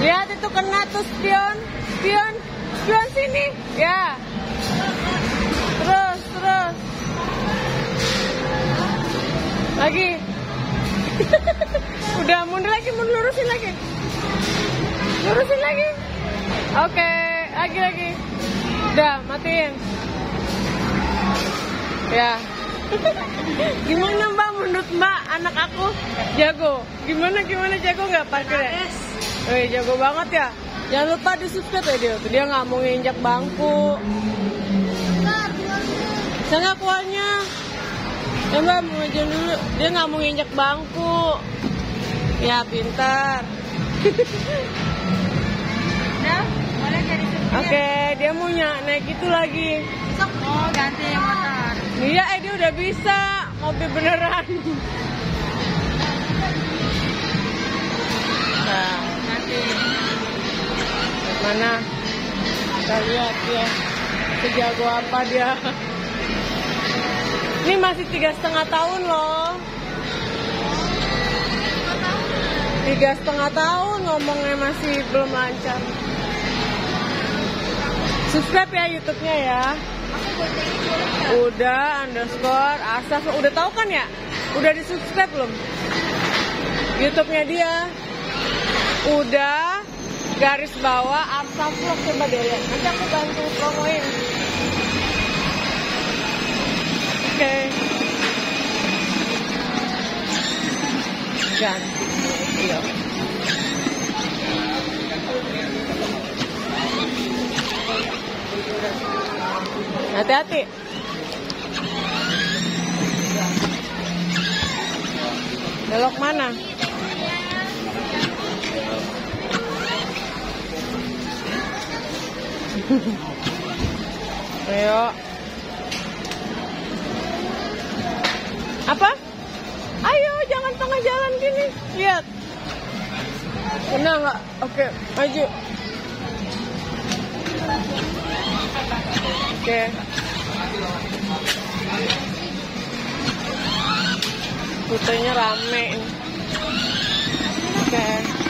Mana tuh spion? Spion, spion sini. Ya. Terus, terus. Lagi. Udah mundur lagi, mundur lurusin lagi. Lurusin lagi. Oke, lagi lagi. Udah, matiin. Ya. Gimana Mbak menurut Mbak anak aku jago? Gimana gimana jago nggak parkirnya? Wih jago banget ya. Jangan lupa di subscribe ya dia. Tuh dia nggak mau nginjak bangku. Sana kuahnya. Ya Mbak mau ngajarin dulu. Dia nggak mau nginjak bangku. Ya pintar. Udah, boleh jadi supir. Oke, dia mau naik itu lagi. Oh, ganti yang motor. Iya, eh dia udah bisa mobil beneran. Kita lihat ya, sejago apa dia. Ini masih tiga setengah tahun loh. Tiga setengah tahun ngomongnya masih belum lancar. Subscribe ya YouTube-nya ya. Udah underscore Asaf udah tahu kan ya? Udah di subscribe belum? YouTube-nya dia. Udah garis bawah Asaf Vlog coba lihat. Nanti aku bantu promoin. Oke. Ganti. Iya. Hati-hati. Belok mana? Ayo. Apa? Ayo, jangan tengah jalan gini. Lihat. Kena nggak? Oke, maju. Oke. Rutenya rame. Oke.